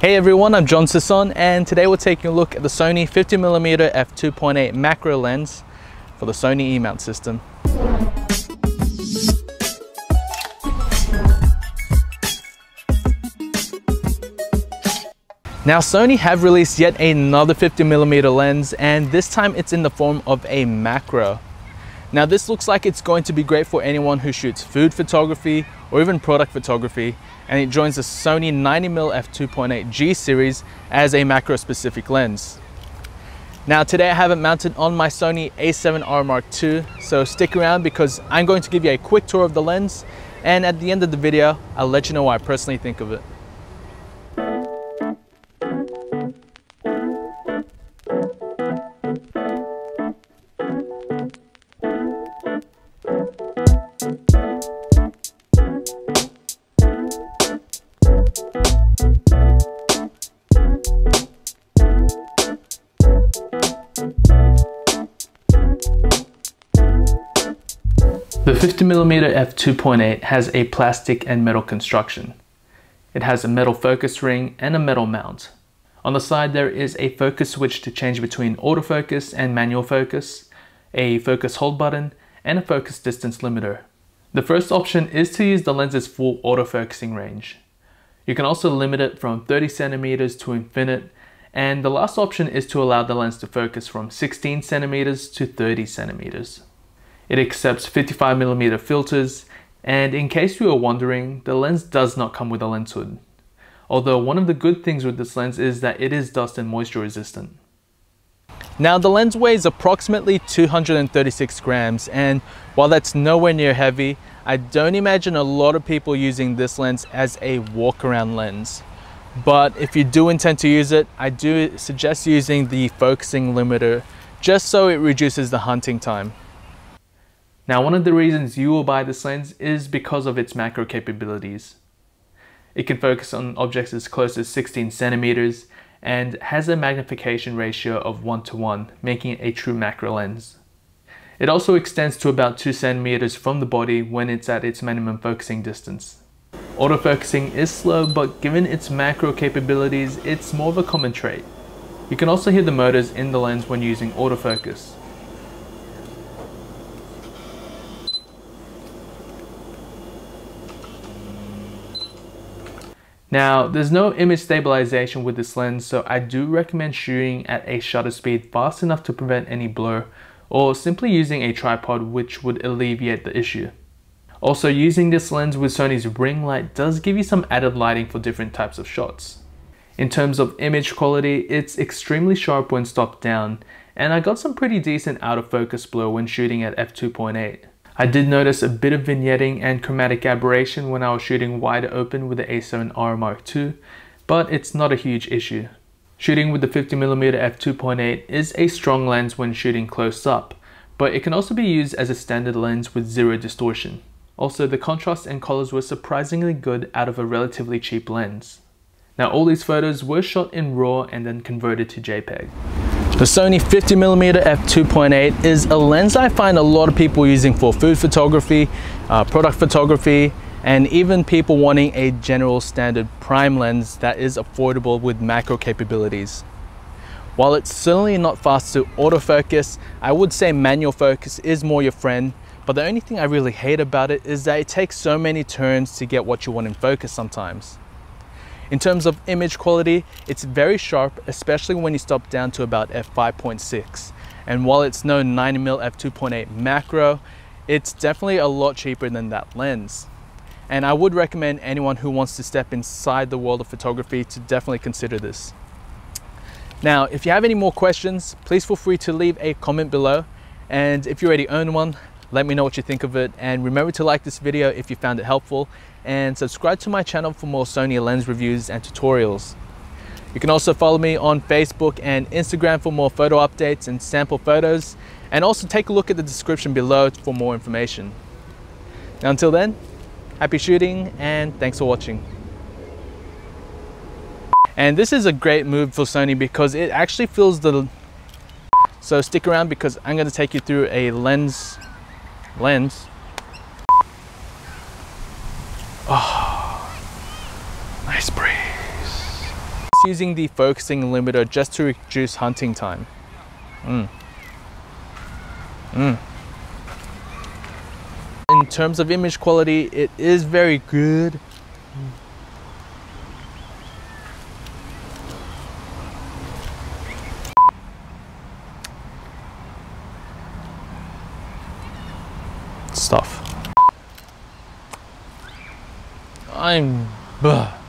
Hey everyone, I'm John Sison and today we're taking a look at the Sony 50mm f2.8 macro lens for the Sony E-mount system. Now Sony have released yet another 50mm lens and this time it's in the form of a macro. Now this looks like it's going to be great for anyone who shoots food photography or even product photography and it joins the Sony 90mm f2.8 G series as a macro specific lens. Now today I have it mounted on my Sony a7R Mark II so stick around because I'm going to give you a quick tour of the lens and at the end of the video I'll let you know what I personally think of it. The 50mm f2.8 has a plastic and metal construction. It has a metal focus ring and a metal mount. On the side there is a focus switch to change between autofocus and manual focus, a focus hold button, and a focus distance limiter. The first option is to use the lens's full autofocusing range. You can also limit it from 30 centimeters to infinite, and the last option is to allow the lens to focus from 16 centimeters to 30 centimeters. It accepts 55mm filters, and in case you are wondering, the lens does not come with a lens hood. Although one of the good things with this lens is that it is dust and moisture resistant. Now the lens weighs approximately 236 grams and while that's nowhere near heavy, I don't imagine a lot of people using this lens as a walk around lens. But if you do intend to use it, I do suggest using the focusing limiter just so it reduces the hunting time. Now one of the reasons you will buy this lens is because of its macro capabilities. It can focus on objects as close as 16 centimeters and has a magnification ratio of 1 to 1, making it a true macro lens. It also extends to about 2 centimeters from the body when it's at its minimum focusing distance. Autofocusing is slow, but given its macro capabilities, it's more of a common trait. You can also hear the motors in the lens when using autofocus. Now, there's no image stabilization with this lens, so I do recommend shooting at a shutter speed fast enough to prevent any blur, or simply using a tripod which would alleviate the issue. Also, using this lens with Sony's ring light does give you some added lighting for different types of shots. In terms of image quality, it's extremely sharp when stopped down, and I got some pretty decent out of focus blur when shooting at f2.8. I did notice a bit of vignetting and chromatic aberration when I was shooting wide open with the a7R Mark II, but it's not a huge issue. Shooting with the 50mm f2.8 is a strong lens when shooting close up, but it can also be used as a standard lens with zero distortion. Also, the contrast and colors were surprisingly good out of a relatively cheap lens. Now all these photos were shot in RAW and then converted to JPEG. The Sony 50mm f2.8 is a lens I find a lot of people using for food photography, uh, product photography, and even people wanting a general standard prime lens that is affordable with macro capabilities. While it's certainly not fast to autofocus, I would say manual focus is more your friend, but the only thing I really hate about it is that it takes so many turns to get what you want in focus sometimes. In terms of image quality, it's very sharp, especially when you stop down to about f5.6. And while it's no 90mm f2.8 macro, it's definitely a lot cheaper than that lens. And I would recommend anyone who wants to step inside the world of photography to definitely consider this. Now, if you have any more questions, please feel free to leave a comment below. And if you already own one, let me know what you think of it. And remember to like this video if you found it helpful and subscribe to my channel for more Sony lens reviews and tutorials. You can also follow me on Facebook and Instagram for more photo updates and sample photos. And also take a look at the description below for more information. Now until then, happy shooting and thanks for watching. And this is a great move for Sony because it actually fills the so stick around because I'm going to take you through a lens lens. Oh, nice breeze. just using the focusing limiter just to reduce hunting time. Mm. Mm. In terms of image quality, it is very good. Stuff. I'm... Bah.